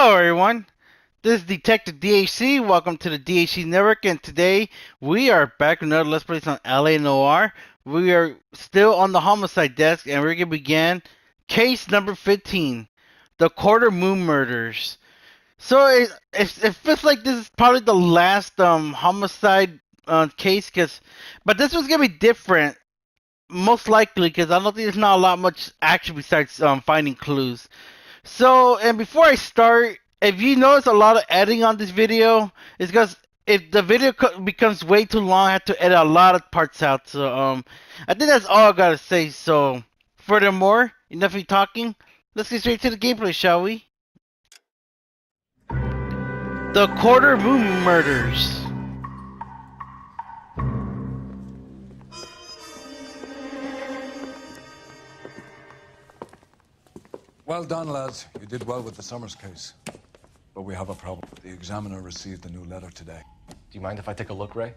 Hello, everyone. This is Detective DHC. Welcome to the DHC Network, and today we are back with another Let's Play on LA Noire. We are still on the homicide desk, and we're gonna begin case number 15, the Quarter Moon Murders. So it, it, it feels like this is probably the last um homicide uh, case, cause but this one's gonna be different, most likely, because I don't think there's not a lot much action besides um finding clues. So, and before I start, if you notice a lot of editing on this video, it's because if the video co- becomes way too long, I have to edit a lot of parts out. So, um, I think that's all I gotta say. So, furthermore, enough of talking. Let's get straight to the gameplay, shall we? The Quarter Moon Murders. Well done, lads. You did well with the Summers case. But we have a problem. The examiner received a new letter today. Do you mind if I take a look, Ray?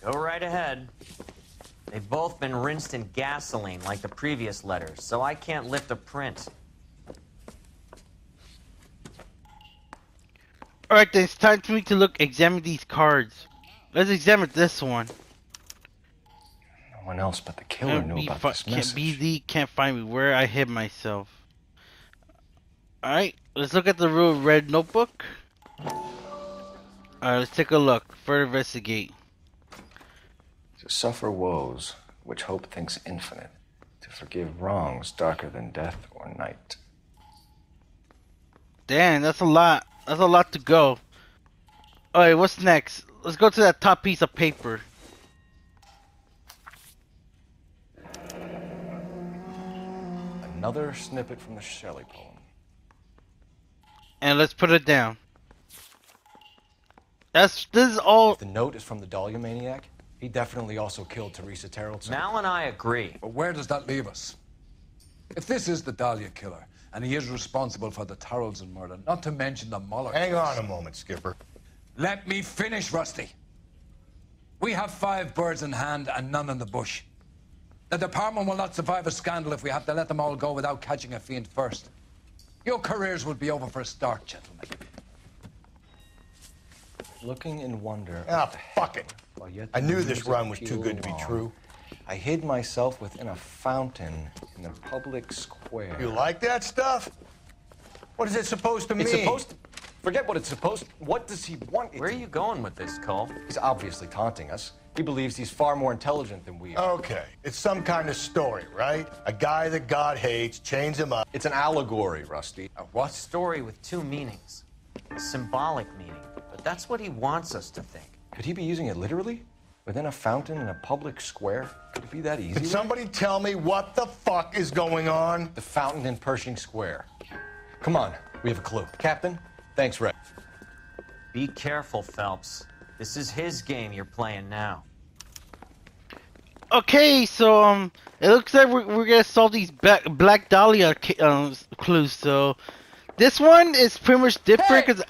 Go right ahead. They've both been rinsed in gasoline like the previous letters, so I can't lift a print. Alright, then it's time for me to look, examine these cards. Let's examine this one. No one else but the killer Can't knew be about this can't message. BZ can't find me where I hid myself. Alright, let's look at the real red notebook. Alright, let's take a look. Further investigate. To suffer woes which hope thinks infinite, to forgive wrongs darker than death or night. Damn, that's a lot. That's a lot to go. Alright, what's next? Let's go to that top piece of paper. Another snippet from the Shelley poem. And let's put it down. That's this is all The note is from the Dahlia maniac. He definitely also killed Teresa Terrellson. Mal and I agree. But where does that leave us? If this is the Dahlia killer, and he is responsible for the Tarrelson murder, not to mention the Moller Hang case- on a moment, Skipper. Let me finish, Rusty. We have five birds in hand and none in the bush. The department will not survive a scandal if we have to let them all go without catching a fiend first. Your careers will be over for a start, gentlemen. Looking in wonder. Ah, fuck it. while yet I knew this music run was too good to be along, true. I hid myself within a fountain in the public square. You like that stuff? What is it supposed to mean? It's supposed to. Forget what it's supposed. What does he want? it Where are you going with this, Cole? He's obviously taunting us. He believes he's far more intelligent than we are. Okay, it's some kind of story, right? A guy that God hates chains him up. It's an allegory, Rusty. A what? Story with two meanings. A symbolic meaning. But that's what he wants us to think. Could he be using it literally? Within a fountain in a public square? Could it be that easy? Can somebody tell me what the fuck is going on? The fountain in Pershing Square. Come on, we have a clue. Captain, thanks, Ray. Be careful, Phelps. This is his game you're playing now. Okay, so um, it looks like we're, we're gonna solve these Black, Black Dahlia um, clues. So this one is pretty much different because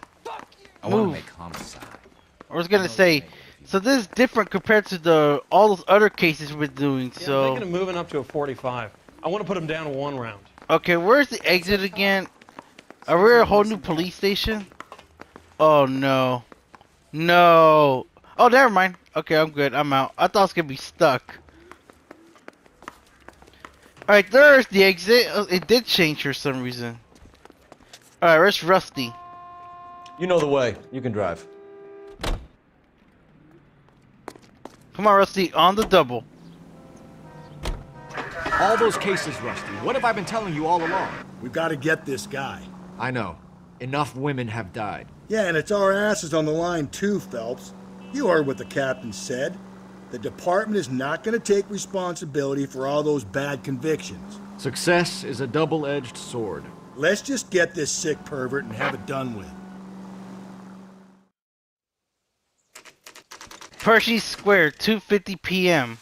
I want to make homicide. I was gonna say, so this is different compared to the all those other cases we're doing. Yeah, I'm So thinking of moving up to a 45. I want to put him down one round. okay, where's the exit again? Are we at a whole new police station? Oh no, no. Oh, never mind. Okay, I'm good. I'm out. I thought I was gonna be stuck. Alright, there's the exit. Oh, It did change for some reason. Alright, where's Rusty? You know the way. You can drive. Come on, Rusty, on the double. All those cases, Rusty. What have I been telling you all along? We've got to get this guy. I know. Enough women have died. Yeah, and it's our asses on the line too, Phelps. You heard what the captain said. The department is not going to take responsibility for all those bad convictions. Success is a double-edged sword. Let's just get this sick pervert and have it done with. Pershing Square, 2:50 p.m.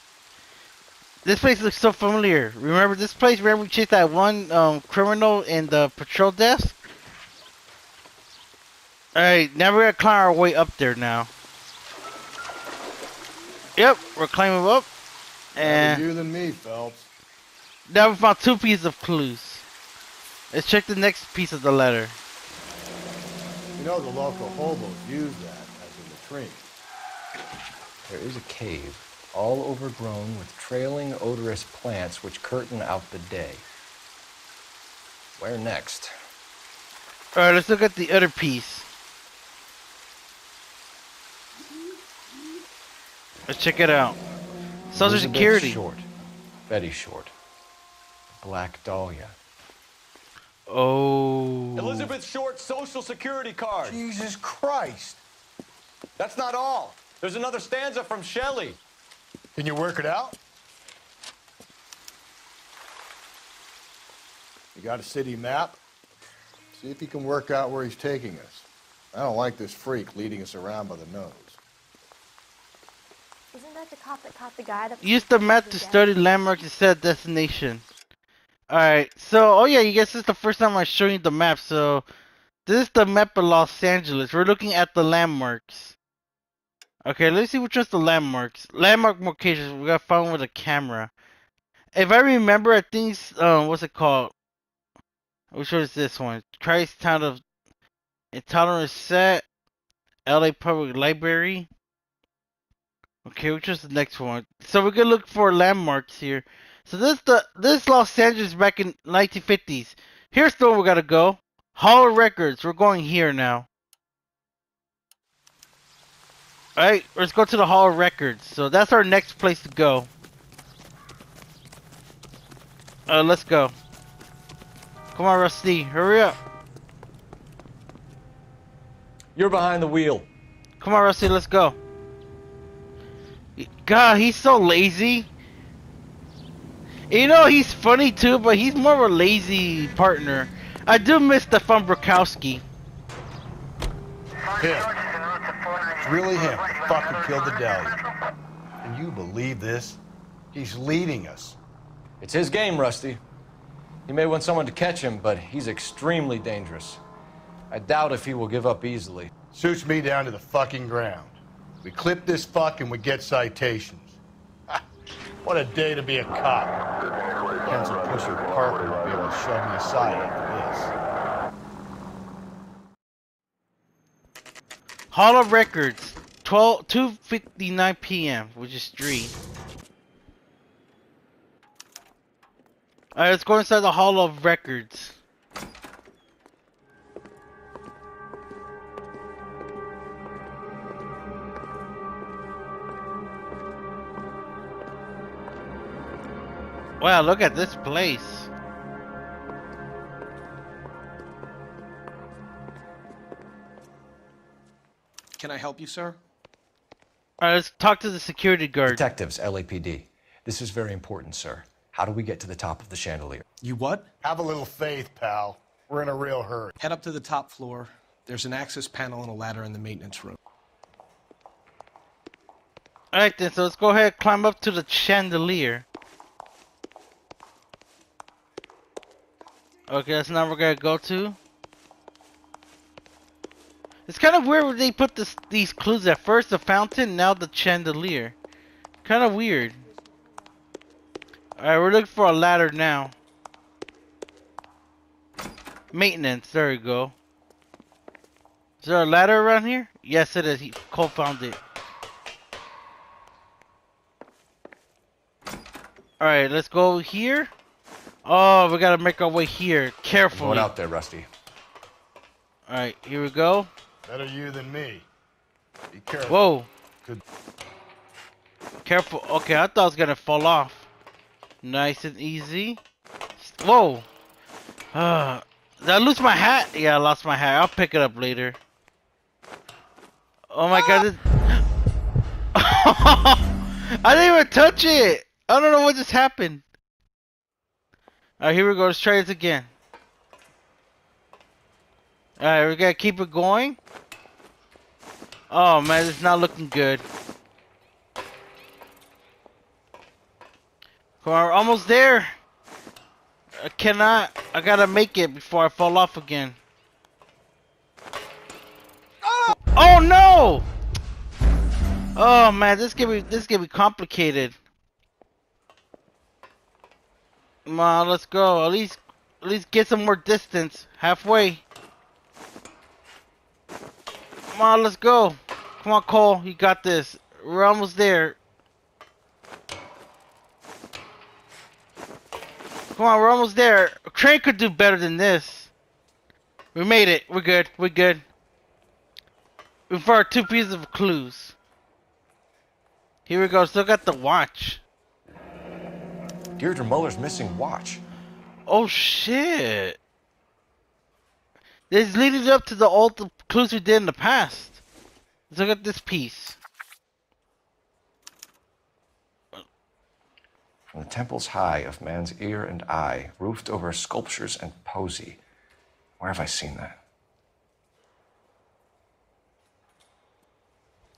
This place looks so familiar. Remember this place? Remember we chased that one um, criminal in the patrol desk? All right, now we're gonna climb our way up there now. Yep, we're climbing up, Better and you than me, Phelps. now we found two pieces of clues. Let's check the next piece of the letter. You know the local hobos use that as a latrine. There is a cave, all overgrown with trailing odorous plants which curtain out the day. Where next? Alright, let's look at the other piece. Let's check it out. Social Security. Short. Betty Short. Black Dahlia. Oh. Elizabeth Short's social security card. Jesus Christ. That's not all. There's another stanza from Shelley. Can you work it out? You got a city map? See if you can work out where he's taking us. I don't like this freak leading us around by the nose. Isn't the cop that caught the guy that Use the map to study landmarks and set destination. Alright, so, oh yeah, you guys, this is the first time I'm showing you the map, so this is the map of Los Angeles. We're looking at the landmarks. Okay, let's see which one's the landmarks. Landmark locations, we gotta find with a camera. If I remember, I think, um, what's it called? Which one is this one? Christ Town of Intolerance Set, LA Public Library. Okay, which is the next one? So we're gonna look for landmarks here. So this the this Los Angeles back in 1950s. Here's the one we gotta go. Hall of Records. We're going here now. Alright, let's go to the Hall of Records. So that's our next place to go. Uh, let's go. Come on, Rusty, hurry up. You're behind the wheel. Come on, Rusty, let's go. God, he's so lazy. You know, he's funny too, but he's more of a lazy partner. I do miss Stefan Brokowski. Him. It's really him who fucking killed the Dahlia. And you believe this? He's leading us. It's his game, Rusty. He may want someone to catch him, but he's extremely dangerous. I doubt if he will give up easily. Suits me down to the fucking ground. We clip this fuck and we get citations. What a day to be a cop. Pencil pusher Parker will be able to shove me aside after Hall of Records, 12 2:59 p.m., which is three. Alright, let's go inside the Hall of Records. Wow, look at this place. Can I help you, sir? Alright, let's talk to the security guard. Detectives, LAPD. This is very important, sir. How do we get to the top of the chandelier? You what? Have a little faith, pal. We're in a real hurry. Head up to the top floor. There's an access panel and a ladder in the maintenance room. Alright then, so let's go ahead and climb up to the chandelier. Okay, that's not where we're gonna go to. It's kind of weird they put this, these clues at first the fountain, now the chandelier. Kind of weird. Alright, we're looking for a ladder now. Maintenance, there we go. Is there a ladder around here? Yes, it is. He Cole found it. Alright, let's go here. Oh, we gotta make our way here. Carefully. Going out there, Rusty. Alright, here we go. Better you than me. Be careful. Whoa. Good. Careful. Okay, I thought I was gonna fall off. Nice and easy. Whoa. Uh, did I lose my hat? Yeah, I lost my hat. I'll pick it up later. Oh my god. This... I didn't even touch it. I don't know what just happened. Alright, here we go. Let's try this again. Alright, we gotta keep it going. Oh man, it's not looking good. We're almost there. I cannot. I gotta make it before I fall off again. Oh oh no! Oh man, this gonna be this gonna be complicated. On, let's go. At least At least get some more distance. Halfway. Come on, let's go. Come on, Cole. You got this. We're almost there. Come on, we're almost there. A Train could do better than this. We made it. We're good. We're good. We found two pieces of clues. Here we go. Still got the watch. Deirdre Moller's missing watch. Oh shit! This leading up to the old clues we did in the past. Let's look at this piece. From the temples high of man's ear and eye, roofed over sculptures and posy. Where have I seen that?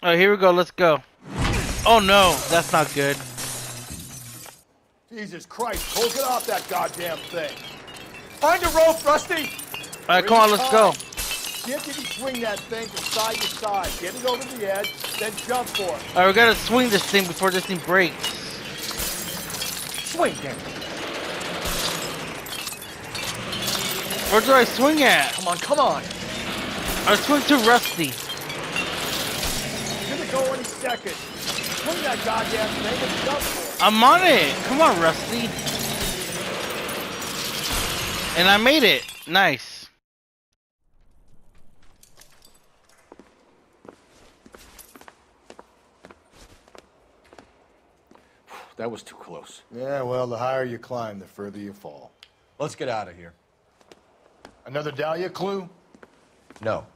Oh, here we go. Let's go. Oh no, that's not good. Jesus Christ, Cole, get off that goddamn thing. Find a rope, Rusty! Alright, come on, let's go. See if you can swing that thing from side to side. Get it over the edge, then jump for it. Alright, we gotta swing this thing before this thing breaks. Swing, damn Where do I swing at? Come on, come on. I swing too rusty. It's gonna go any second. Swing that goddamn thing and jump for it. I'm on it. Come on, Rusty. And I made it. Nice. That was too close. Yeah, well, the higher you climb, the further you fall. Let's get out of here. Another Dahlia clue? No,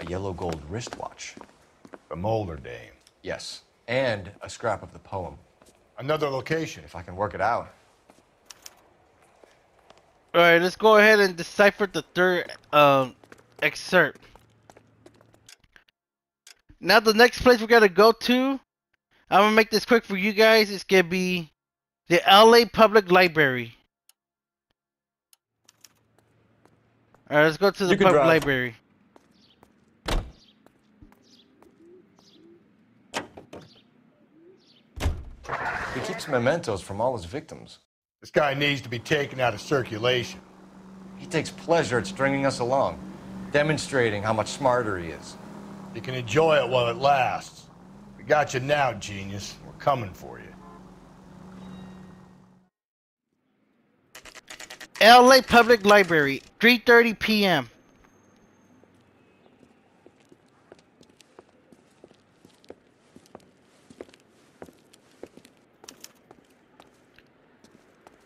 a yellow gold wristwatch. The Moller Dame. Yes, and a scrap of the poem. Another location. If I can work it out. Alright, let's go ahead and decipher the third um, excerpt. Now the next place we're gonna go to, I'm gonna make this quick for you guys. It's gonna be the LA Public Library. Alright, let's go to the public drive. library. He mementos from all his victims. This guy needs to be taken out of circulation. He takes pleasure at stringing us along, demonstrating how much smarter he is. You can enjoy it while it lasts. We got you now, genius. We're coming for you. LA Public Library, 3:30 p.m.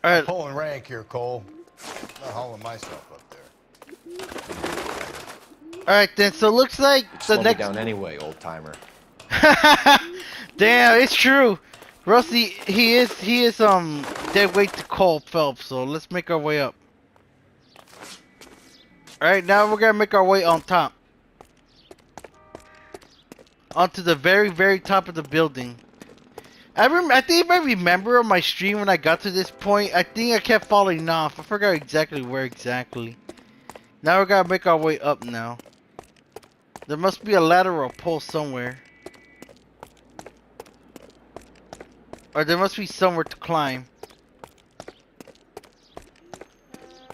All right, Pulling rank here, Cole. I'm Not hauling myself up there. all right then. So it looks like the Slow me next. down anyway, old timer. Damn, it's true. Rusty, he is he is um dead weight to Cole Phelps. So let's make our way up. All right, now we're gonna make our way on top, onto the very very top of the building. I rem- I think if I remember on my stream when I got to this point, I think I kept falling off. I forgot exactly where exactly. Now we gotta make our way up now. There must be a lateral pole somewhere. Or there must be somewhere to climb.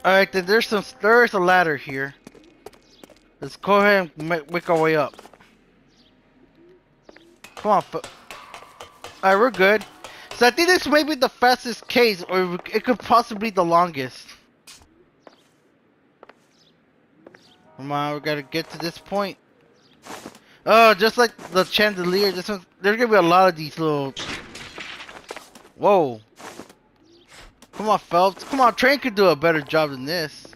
Alright, then there's some there's a ladder here. Let's go ahead and make, make our way up. Come on, Alright, we're good. So I think this may be the fastest case, or it could possibly be the longest. Come on, we gotta get to this point. Oh, just like the chandelier, this one, there's gonna be a lot of these little. Whoa. Come on, Phelps. Come on, Train could do a better job than this.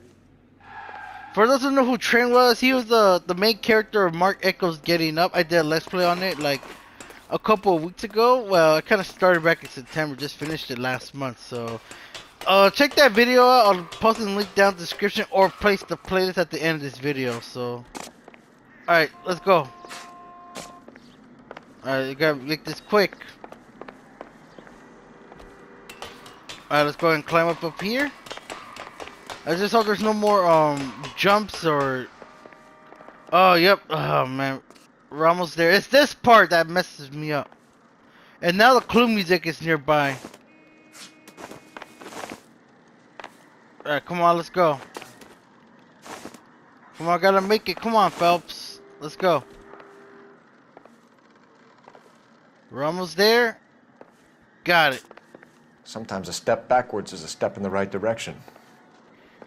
For those who know who Train was, he was the the main character of Marc Ecko's Getting Up. I did a let's play on it like a couple of weeks ago. Well, I kind of started back in September, just finished it last month. So, uh, check that video out. I'll post the link down in the description or place the playlist at the end of this video. So, all right, let's go. All right, you gotta make this quick. All right, let's go ahead and climb up up here. I just hope there's no more um jumps or. Oh, yep. Oh man, we're almost there. It's this part that messes me up. And now the clue music is nearby. Alright, come on, let's go. Come on, I gotta make it. Come on, Phelps. Let's go. We're almost there. Got it. Sometimes a step backwards is a step in the right direction.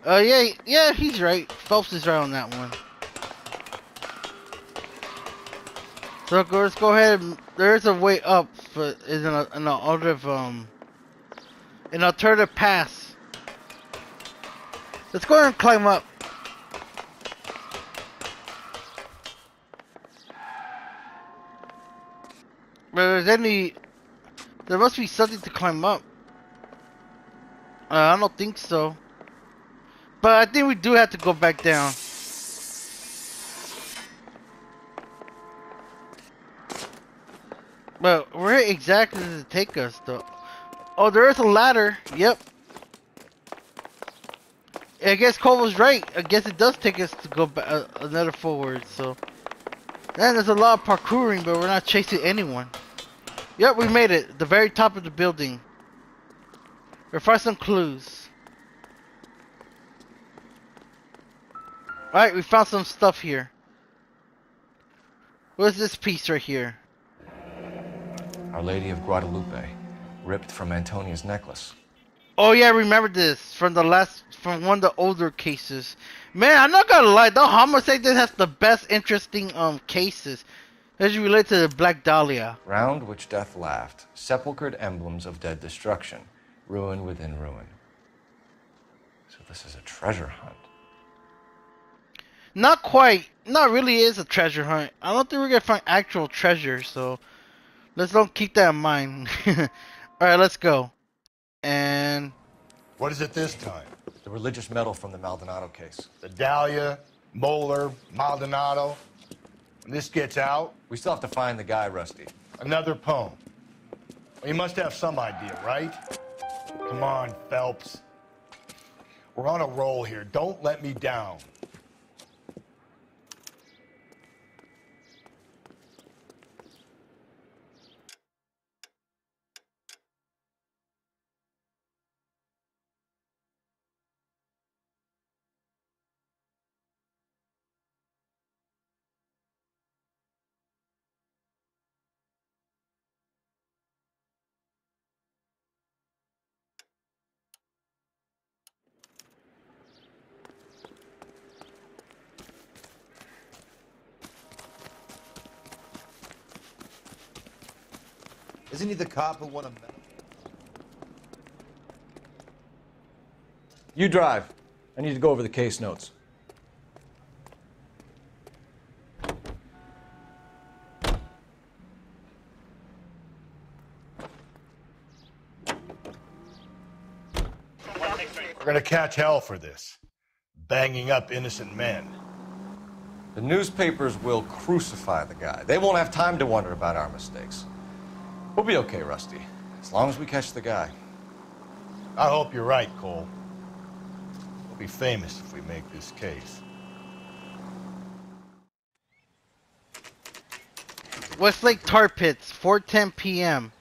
Uh, yeah, yeah, he's right. Phelps is right on that one. So let's go ahead. And, there's a way up, but is an, an alternative, um, an alternative pass. Let's go ahead and climb up. But there's any, there must be something to climb up. Uh, I don't think so. But I think we do have to go back down. But where exactly does it take us though? Oh, there is a ladder. Yep. I guess Cole was right. I guess it does take us to go back uh, another forward. So, man, there's a lot of parkouring, but we're not chasing anyone. Yep, we made it. The very top of the building. We find some clues. Alright, we found some stuff here. What's this piece right here? Our Lady of Guadalupe, ripped from Antonia's necklace. Oh yeah, I remember this from the last, from one of the older cases. Man, I'm not gonna lie, the homicide this has the best interesting um cases. As you relate to the Black Dahlia. Round which death laughed, sepulchred emblems of dead destruction, ruin within ruin. So this is a treasure hunt. Not quite. Not really is a treasure hunt. I don't think we're gonna find actual treasure, so let's don't keep that in mind. Alright, let's go. And What is it this time? The religious medal from the Maldonado case. The Dahlia, Moller, Maldonado. When this gets out, We still have to find the guy, Rusty. another poem. Well, you must have some idea, right? Come on, Phelps. We're on a roll here. Don't let me down. Isn't he the cop who won a medal? You drive. I need to go over the case notes. We're gonna catch hell for this. Banging up innocent men. The newspapers will crucify the guy. They won't have time to wonder about our mistakes. We'll be okay, Rusty, as long as we catch the guy. I hope you're right, Cole. We'll be famous if we make this case. Westlake Tar Pits, 4:10 p.m.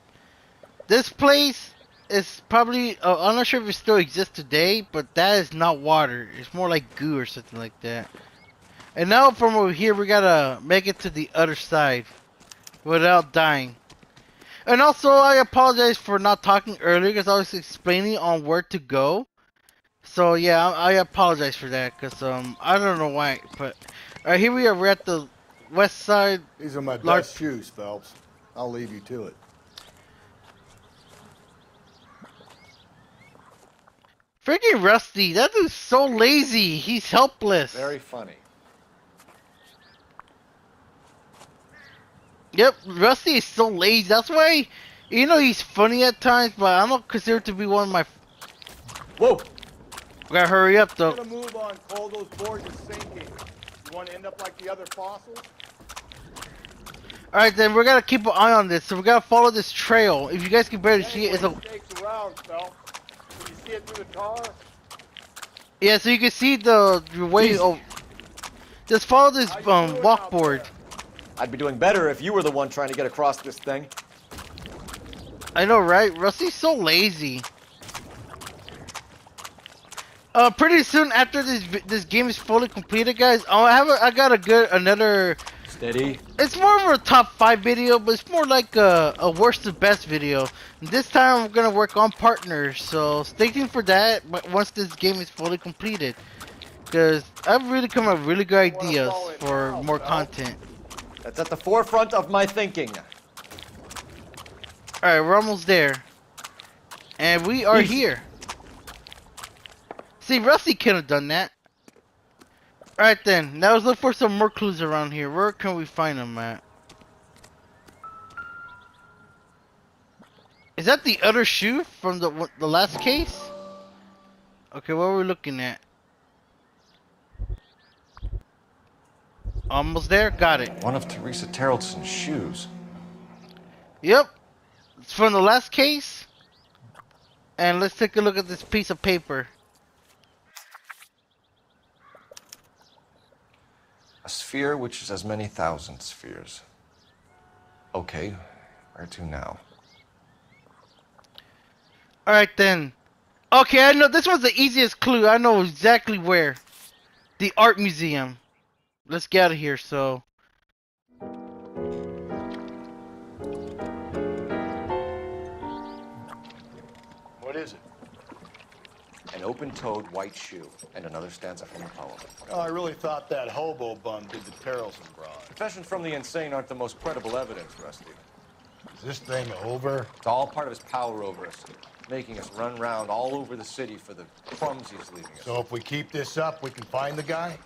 This place is probably uh, I'm not sure if it still exists today, but that is not water. It's more like goo or something like that. And now from over here, we gotta make it to the other side without dying. And also, I apologize for not talking earlier because I was explaining on where to go. So yeah, I, I apologize for that because um I don't know why, but alright here we are. We're at the west side. These are my Large- best shoes, Phelps. I'll leave you to it. Freaking Rusty, that dude's so lazy. He's helpless. Very funny. Yep, Rusty is so lazy. That's why, you know, he's funny at times, but I don't consider to be one of my. Whoa! Gotta hurry up though. Gotta move on, Cole. Those boards are sinking. You want to end up like the other fossils? All right, then we're gonna keep an eye on this. So we gotta follow this trail. If you guys can barely see it, it's a Stakes around, Phelps. Can you see it through the tar? yeah. So you can see the, the way. Oh, just follow this um walkboard. I'd be doing better if you were the one trying to get across this thing. I know, right? Rusty's so lazy. Uh, pretty soon after this this game is fully completed, guys, oh, I have a, I got a good another. Steady. It's more of a top five video, but it's more like a, a worst to best video. This time I'm gonna work on partners, so stay tuned for that. But once this game is fully completed, because I've really come up with really good ideas for more content. That's at the forefront of my thinking. All right, we're almost there, and we are here. See, Rusty could have done that. Alright then, now let's look for some more clues around here. Where can we find them at? Is that the other shoe from the the last case? Okay, what are we looking at? Almost there, got it. One of Teresa Terrelson's shoes. Yep, it's from the last case. And let's take a look at this piece of paper. A sphere which is as many thousand spheres. Okay, where to now? Alright then. Okay, I know this one's the easiest clue. I know exactly where. The art museum. Let's get out of here, so. What is it? An open-toed white shoe, and another stanza from the poem. Oh, I really thought that hobo bum did the Terrelson broad. Confessions from the insane aren't the most credible evidence, Rusty. Is this thing over? It's all part of his power over us, making us run round all over the city for the crumbs he's leaving us. So if we keep this up, we can find the guy?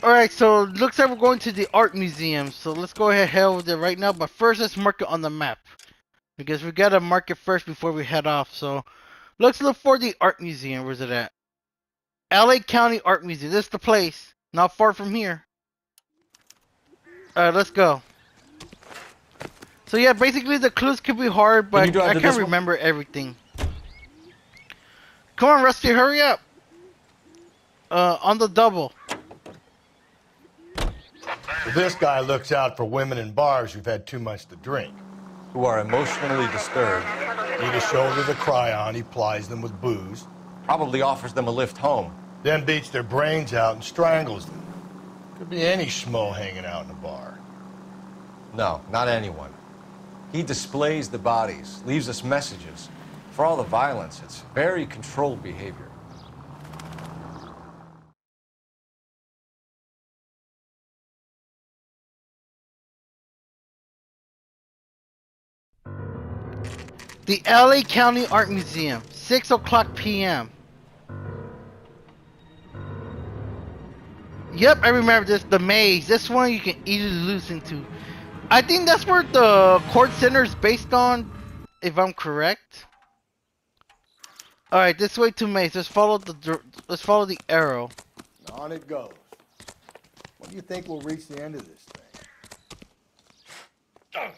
Alright, so looks like we're going to the art museum. So let's go ahead and head over there right now. But first, let's mark it on the map. Because we gotta mark it first before we head off. So let's look for the art museum. Where's it at? LA County Art Museum. This is the place. Not far from here. Alright, let's go. So yeah, basically the clues could be hard, but you I can't this one? remember everything. Come on, Rusty, hurry up. Uh, on the double. This guy looks out for women in bars who've had too much to drink. Who are emotionally disturbed, Need a shoulder to cry on, he plies them with booze, probably offers them a lift home. then beats their brains out and strangles them. Could be any schmo hanging out in a bar. No, not anyone. He displays the bodies, leaves us messages. For all the violence, it's very controlled behavior. The LA County Art Museum, 6 o'clock p.m. Yep, I remember this. The maze. This one you can easily lose into. I think that's where the court center is based on, if I'm correct. All right, this way to maze. Let's follow the let's follow the arrow. On it goes. When do you think we'll reach the end of this thing? All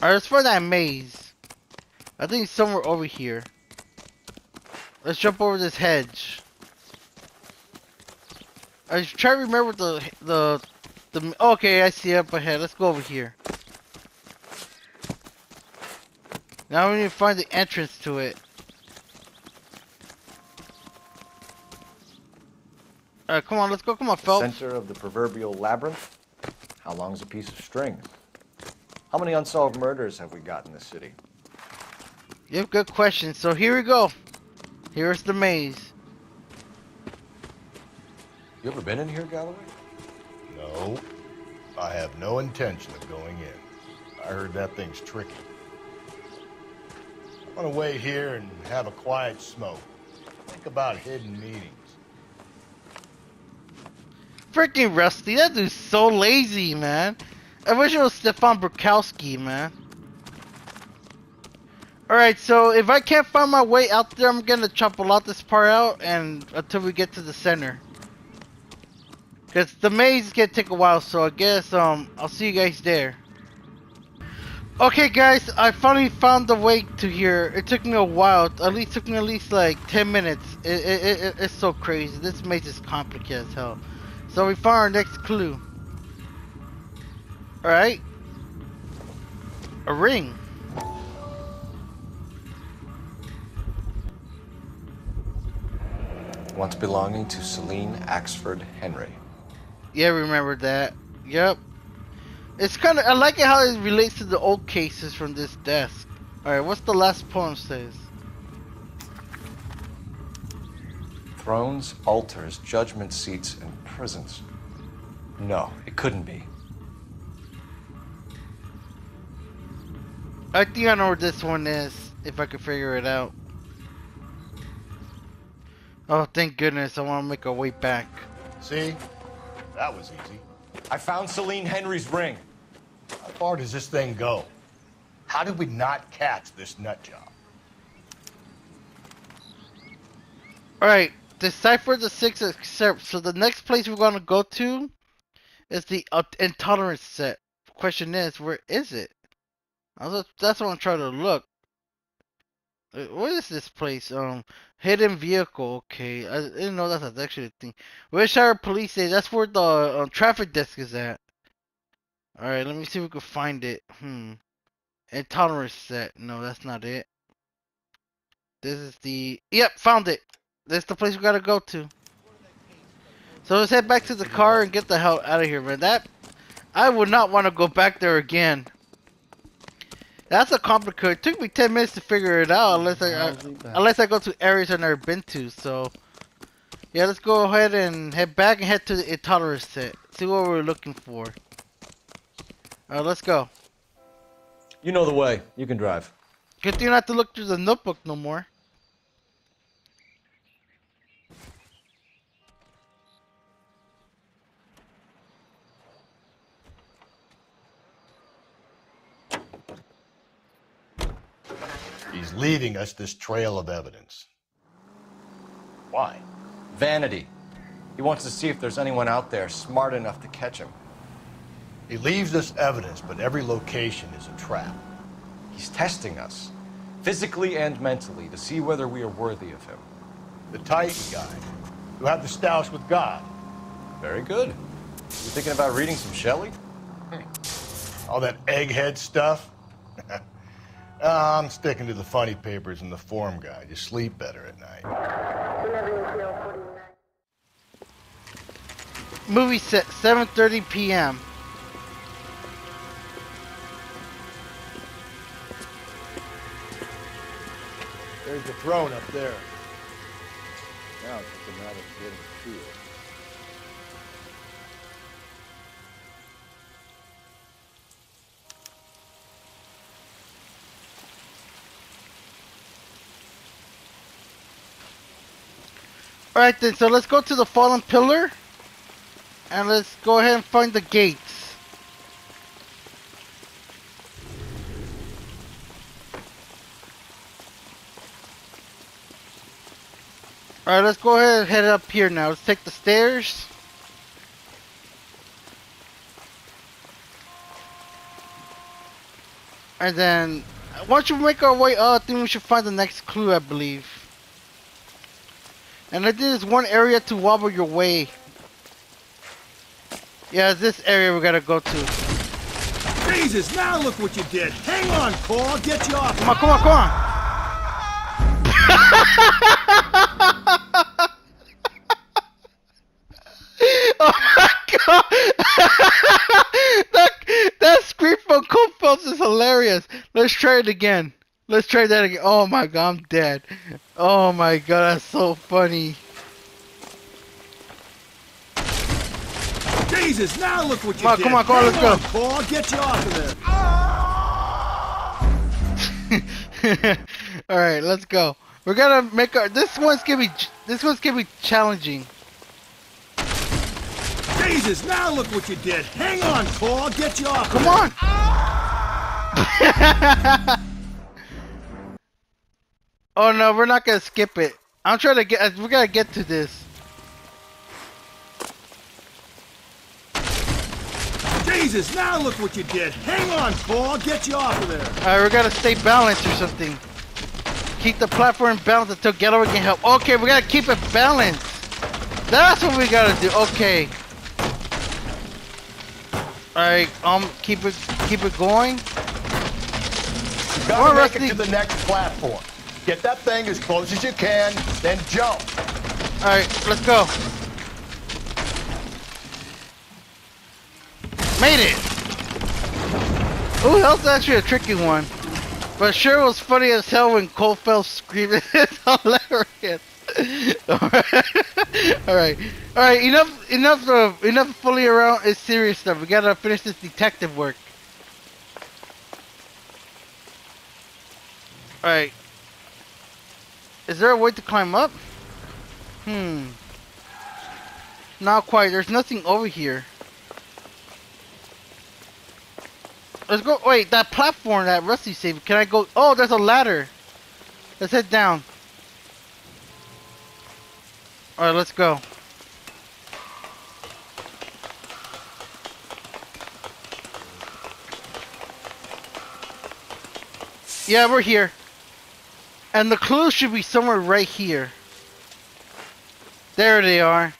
right, let's find that maze. I think it's somewhere over here. Let's jump over this hedge. I trying to remember the the the. Okay, I see up ahead. Let's go over here. Now we need to find the entrance to it. Alright, come on, let's go. Come on, Phelps. Center of the proverbial labyrinth. How long's a piece of string? How many unsolved murders have we got in this city? You have good questions. So here we go. Here's the maze. You ever been in here, Galloway? No. I have no intention of going in. I heard that thing's tricky. I'm gonna wait here and have a quiet smoke. Think about hidden meetings. Freaking Rusty, that dude's so lazy, man. I wish it was Stefan Burkowski, man. Alright, so if I can't find my way out there, I'm gonna chop a lot this part out and until we get to the center. Cause the maze is gonna take a while, so I guess um I'll see you guys there. Okay guys, I finally found the way to here. It took me a while. At least took me at least like 10 minutes. It, it, it, it's so crazy. This maze is complicated as hell. So we found our next clue. Alright. a ring. Once belonging to Celine Axford Henry. Yeah, remember that. Yep. It's kind of I like it how it relates to the old cases from this desk. All right, what's the last poem says? Thrones, altars, judgment seats, and prisons. No, it couldn't be. I think I know where this one is, if I could figure it out. Oh, thank goodness, I want to make a way back. See? That was easy. I found Celine Henry's ring. How far does this thing go? How did we not catch this nut job? Alright, decipher the six excerpts. So the next place we're going to go to is the uh, intolerance set. Question is, where is it? That's what I'm trying to look. Uh, What is this place? Um, hidden vehicle. Okay, I didn't know that's actually a thing. Wilshire Police Station. That's where the um, traffic desk is at. All right, let me see if we can find it. Hmm. Intolerance set. No, that's not it. This is the. Yep, found it. That's the place we gotta go to. So let's head back to the car and get the hell out of here, man. That I would not want to go back there again. That's a complicated. It took me ten minutes to figure it out, unless I, uh, I unless I go to areas I've never been to. So yeah, let's go ahead and head back and head to the intolerance set. See what we're looking for. All right, let's go. You know the way. You can drive. Good thing you don't have to look through the notebook no more. He's leaving us this trail of evidence. Why? Vanity. He wants to see if there's anyone out there smart enough to catch him. He leaves us evidence, but every location is a trap. He's testing us, physically and mentally, to see whether we are worthy of him. The Titan guy, who had the stoush with God. Very good. You thinking about reading some Shelley? All that egghead stuff. Ah, I'm sticking to the funny papers and the form guide. You sleep better at night. Movie set 7:30 p.m. There's the throne up there. Now it's just a matter of getting to it. All right then, so let's go to the fallen pillar, and let's go ahead and find the gates. All right, let's go ahead and head up here now. Let's take the stairs. And then, once we make our way up, I think we should find the next clue, I believe. And I think there's one area to wobble your way. Yeah, it's this area we gotta go to. Jesus, now look what you did. Hang on, Cole. I'll get you off. Come on, come on, come on. oh my god! that, that scream from Cole Phelps is hilarious. Let's try it again. Let's try that again. Oh my god, I'm dead. Oh my god, that's so funny. Jesus, now look what you Come did. come on, come on, let's go. Cole. I'll get you off of there. All right, let's go. We're gonna make our. This one's gonna be. This one's gonna be challenging. Jesus, now look what you did. Hang on, Paul, I'll get you off. Come on. oh no, we're not gonna skip it. I'm trying to get. We gotta get to this. Jesus, now look what you did. Hang on, Cole. I'll get you off of there. All right, we gotta stay balanced or something. Keep the platform balanced until Galloway can help. Okay, we gotta keep it balanced. That's what we gotta do. Okay. All right, um, keep it, keep it going. Gotta Come on, make Rusty. it to the next platform. Get that thing as close as you can, then jump. All right, let's go. Made it. Ooh, that was actually a tricky one. But sure was funny as hell when Cole fell screaming. it's hilarious. Alright. Alright. Alright, enough enough of enough fooling around is serious stuff. We gotta finish this detective work. Alright. Is there a way to climb up? Hmm. Not quite. There's nothing over here. Let's go. Wait, that platform that Rusty saved. Can I go? Oh, there's a ladder. Let's head down. All right, let's go. Yeah, we're here. And the clues should be somewhere right here. There they are.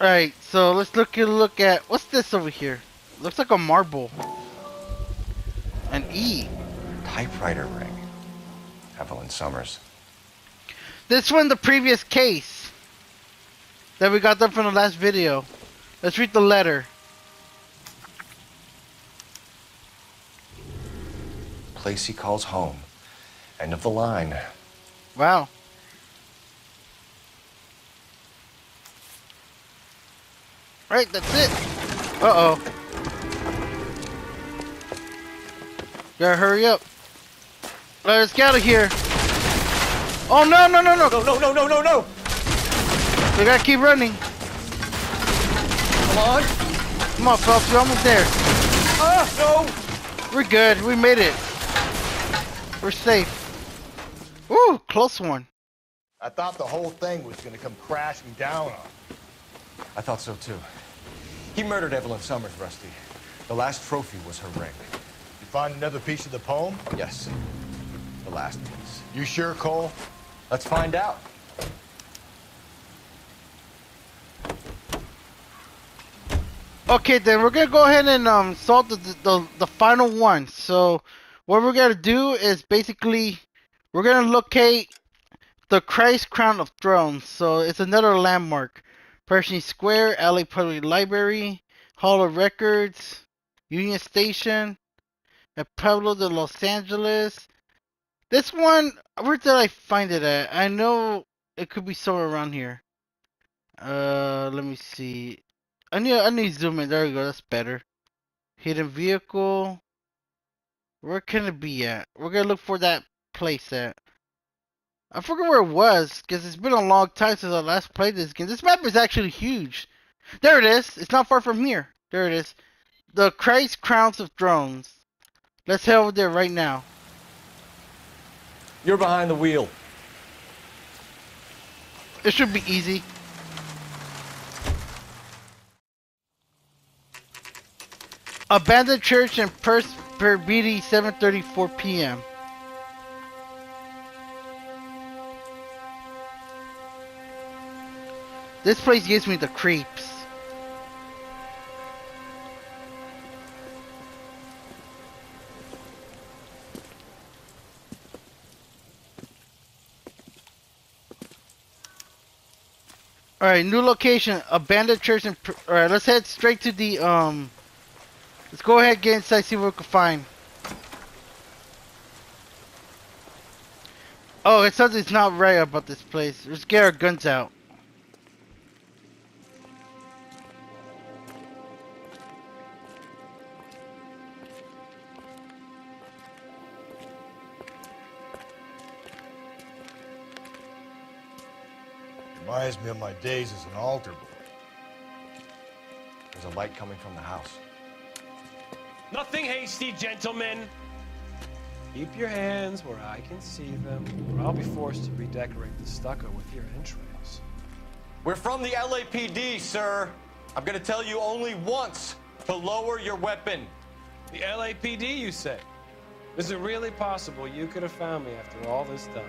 Alright, so let's look at look at what's this over here? Looks like a marble. An E. Typewriter ring. Evelyn Summers. This one the previous case that we got done from the last video. Let's read the letter. Place he calls home. End of the line. Wow. Right, that's it. Uh oh. Gotta hurry up. Let's get out of here. Oh no no no no No, no, no, no, no, no! We gotta keep running. Come on! Come on, Phelps, we're almost there. Ah, no! We're good. We made it. We're safe. Ooh, close one. I thought the whole thing was gonna come crashing down on. us. I thought so too. He murdered Evelyn Summers, Rusty. The last trophy was her ring. You find another piece of the poem? Yes. The last piece. You sure, Cole? Let's find out. Okay, then we're gonna go ahead and um solve the, the the final one. So what we're gonna do is basically we're gonna locate the Christ Crown of Thorns. So it's another landmark. Pershing Square, LA Public Library, Hall of Records, Union Station, El Pueblo de Los Angeles. This one, where did I find it at? I know it could be somewhere around here. Uh, let me see. I need I need zoom in. There we go. That's better. Hidden vehicle. Where can it be at? We're gonna look for that place at. I forget where it was because it's been a long time since I last played this game. This map is actually huge. There it is. It's not far from here. There it is. The Christ Crowns of Thorns. Let's head over there right now. You're behind the wheel. It should be easy. Abandoned church in Pers- Perbidi, 7:34 p.m. This place gives me the creeps. All right, new location, abandoned church. In, Per- all right, let's head straight to the um. Let's go ahead, get inside, see what we can find. Oh, it something's not right about this place. Let's get our guns out. Reminds me of my days as an altar boy. There's a light coming from the house. Nothing hasty, gentlemen. Keep your hands where I can see them, or I'll be forced to redecorate the stucco with your entrails. We're from the LAPD, sir. I'm gonna tell you only once to lower your weapon. The LAPD, you say? Is it really possible you could have found me after all this time?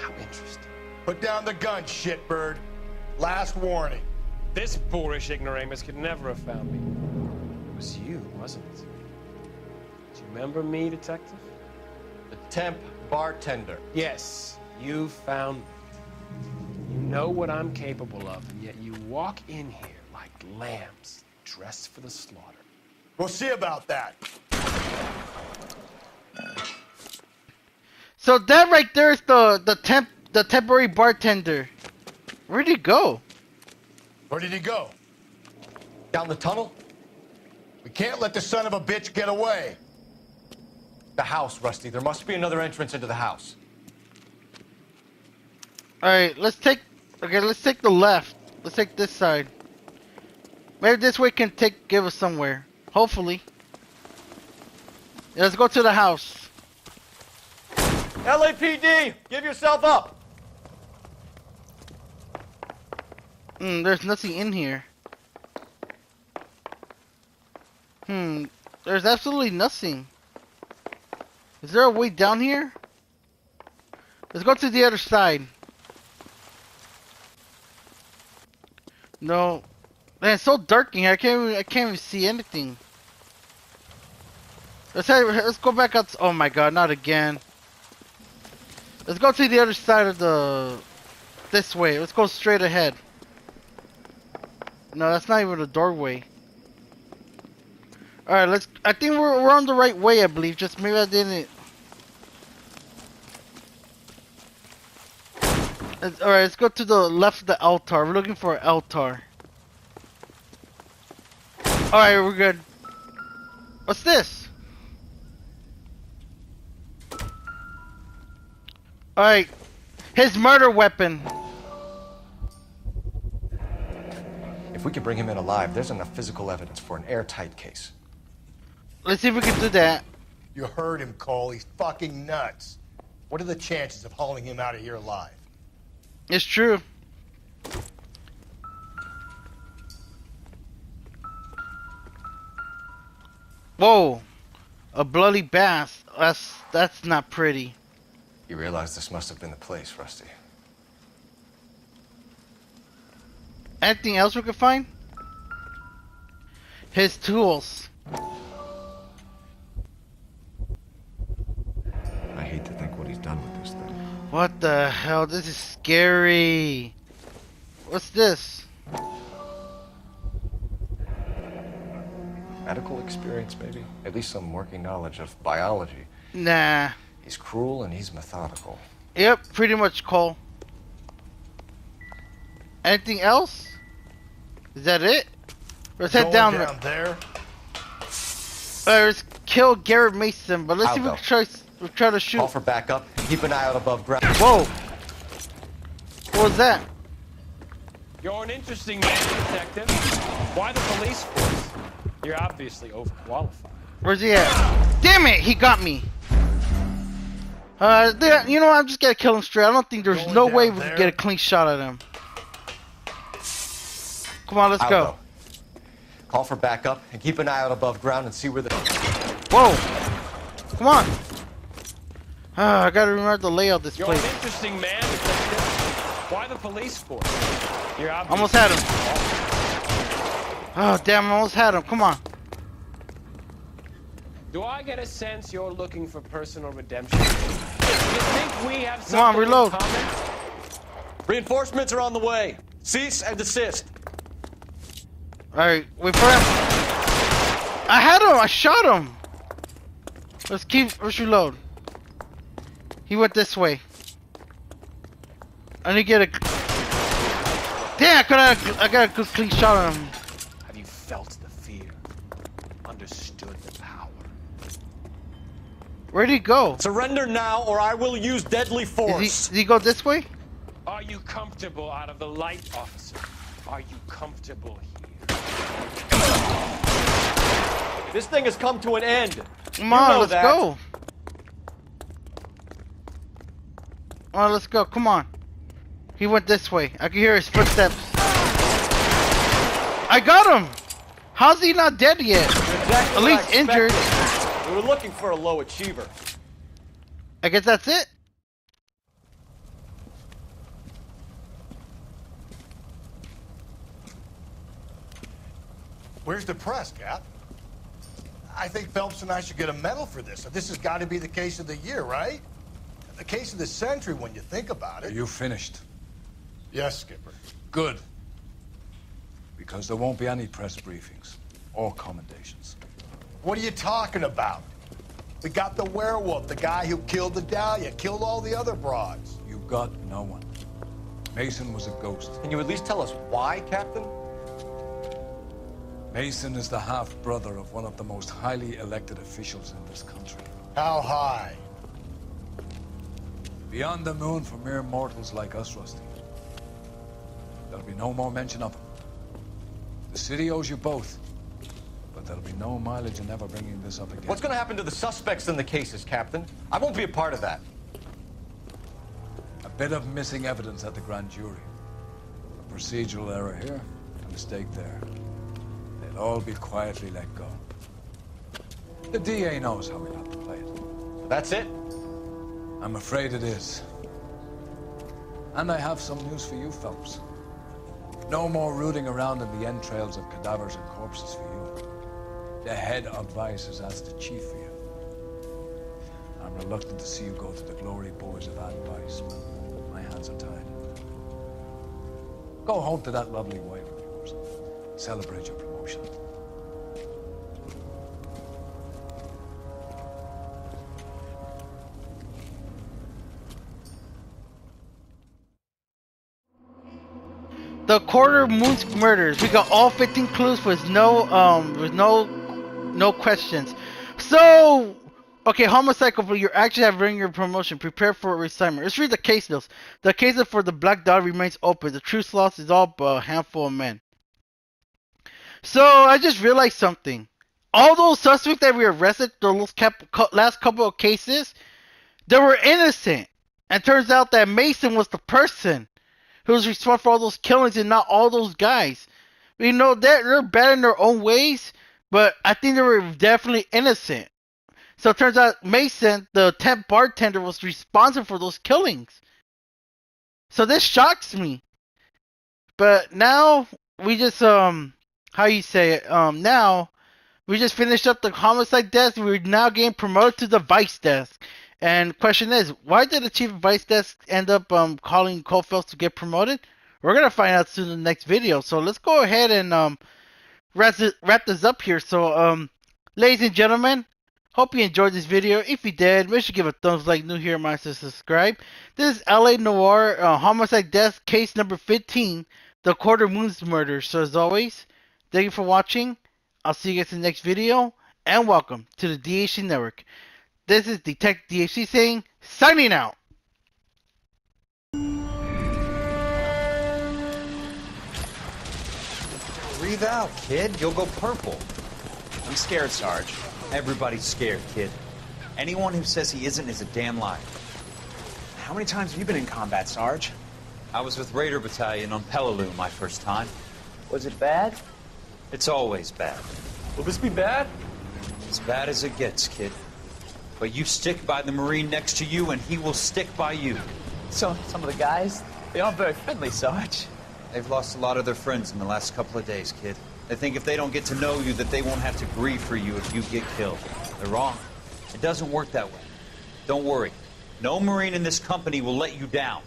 How interesting. Put down the gun, shitbird. Last warning. This boorish ignoramus could never have found me. It was you, wasn't it? Remember me, detective? The temp bartender. Yes, you found me. You know what I'm capable of, and yet you walk in here like lambs dressed for the slaughter. We'll see about that. So that right there is the the temp the temporary bartender. Where'd he go? Where did he go? Down the tunnel? We can't let the son of a bitch get away. The house, Rusty. There must be another entrance into the house. All right, let's take. Okay, let's take the left. Let's take this side. Maybe this way can take give us somewhere. Hopefully. Yeah, let's go to the house. LAPD, give yourself up. Hmm, there's nothing in here. Hmm, there's absolutely nothing. Is there a way down here? Let's go to the other side. No. Man, it's so dark in here. I can't even, I can't even see anything. Let's let's go back out. Oh my god, not again. Let's go to the other side of the this way. Let's go straight ahead. No, that's not even a doorway. All right, let's. I think we're we're on the right way. I believe. Just maybe I didn't. Let's, all right, let's go to the left of the altar. We're looking for an altar. All right, we're good. What's this? All right, his murder weapon. If we can bring him in alive, there's enough physical evidence for an airtight case. Let's see if we can do that. You heard him, Cole. He's fucking nuts. What are the chances of hauling him out of here alive? It's true. Whoa, a bloody bath. That's that's not pretty. You realize this must have been the place, Rusty. Anything else we could find? His tools. What the hell? This is scary. What's this? Medical experience, maybe? At least some working knowledge of biology. Nah. He's cruel and he's methodical. Yep, pretty much Cole. Anything else? Is that it? Let's head down, down there. Uh, let's kill Garrett Mason, but let's I'll see if we can try, we try to shoot. Call for backup. Keep an eye out above ground. Whoa! What was that? You're an interesting man, detective. Why the police force? You're obviously overqualified. Where's he at? Damn it! He got me. Uh, there, you know what? I'm just gonna kill him straight. I don't think there's Going no down way we there. can get a clean shot at him. Come on, let's I'll go. go. Call for backup and keep an eye out above ground and see where the. Whoa! Come on. Ah, I gotta remember the layout of this You're place. an interesting man. Why the police force? You're obviously Almost had him. Oh, damn, I almost had him. Come on. Do I get a sense you're looking for personal redemption? You think we have something Come on, reload. Reinforcements are on the way. Cease and desist. Alright, wait for him. I had him! I shot him! Let's keep, let's reload. He went this way. I need to get a... Damn, I could have, I got a good clean shot on him. Have you felt the fear? Understood the power? Where'd he go? Surrender now, or I will use deadly Is force. he, did he go this way? Are you comfortable out of the light, officer? Are you comfortable here? This thing has come to an end. Come You on, know let's that. go. Come on, let's go. Come on. He went this way. I can hear his footsteps. I got him! How's he not dead yet? Exactly At least injured. We were looking for a low achiever. I guess that's it. Where's the press, Cap? I think Phelps and I should get a medal for this. This has got to be the case of the year, right? The case of the century when you think about it. Are it. you finished? Yes, Skipper. Good. Because there won't be any press briefings or commendations. What are you talking about? We got the werewolf, the guy who killed the Dahlia, killed all the other broads. You got no one. Mason was a ghost. Can you at least tell us why, Captain? Mason is the half brother of one of the most highly elected officials in this country. How high? Beyond the moon for mere mortals like us, Rusty. There'll be no more mention of him. The city owes you both. But there'll be no mileage in ever bringing this up again. What's going to happen to the suspects in the cases, Captain? I won't be a part of that. A bit of missing evidence at the grand jury. A procedural error here, a mistake there. They'll all be quietly let go. The DA knows how we'll have to play it. That's it? I'm afraid it is. And I have some news for you, Phelps. No more rooting around in the entrails of cadavers and corpses for you. The head of Vice has asked the chief for you. I'm reluctant to see you go to the glory boys of Ad Vice, but my hands are tied. Go home to that lovely wife of yours. Celebrate your promotion. The quarter moon's murders. We got all 15 clues with no um with no no questions. So okay, homicide couple, you actually have ring your promotion. Prepare for reassignment. Let's read the case notes. The case for the Black Dog remains open. The truth loss is all but a handful of men. So I just realized something. All those suspects that we arrested, those last couple of cases, they were innocent. And turns out that Mason was the person who was responsible for all those killings and not all those guys. You know, they're, they're bad in their own ways, but I think they were definitely innocent. So it turns out Mason, the temp bartender, was responsible for those killings. So this shocks me. But now we just um how you say it um now we just finished up the homicide desk. We're now getting promoted to the vice desk. And question is, why did the chief of vice desk end up um calling Phelps to get promoted? We're gonna find out soon in the next video. So let's go ahead and um wrap this, wrap this up here. So um, ladies and gentlemen, hope you enjoyed this video. If you did, make sure to give a thumbs like new here, my to subscribe. This is LA Noire uh, homicide death case number 15, the Quarter Moons murder. So as always, thank you for watching. I'll see you guys in the next video, and welcome to the DHC Network. This is Detective DHC saying, signing out. Breathe out, kid. You'll go purple. I'm scared, Sarge. Everybody's scared, kid. Anyone who says he isn't is a damn liar. How many times have you been in combat, Sarge? I was with Raider Battalion on Peleliu my first time. Was it bad? It's always bad. Will this be bad? As bad as it gets, kid. But you stick by the Marine next to you, and he will stick by you. So, some of the guys, they aren't very friendly, Sarge. They've lost a lot of their friends in the last couple of days, kid. They think if they don't get to know you, that they won't have to grieve for you if you get killed. They're wrong. It doesn't work that way. Don't worry. No Marine in this company will let you down.